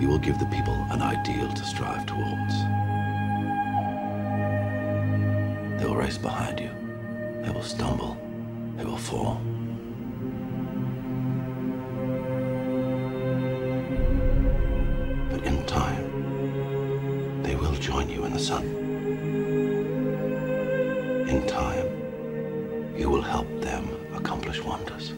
you will give the people an ideal to strive towards. They will race behind you. They will stumble. They will fall. But in time, they will join you in the sun. In time, you will help them accomplish wonders.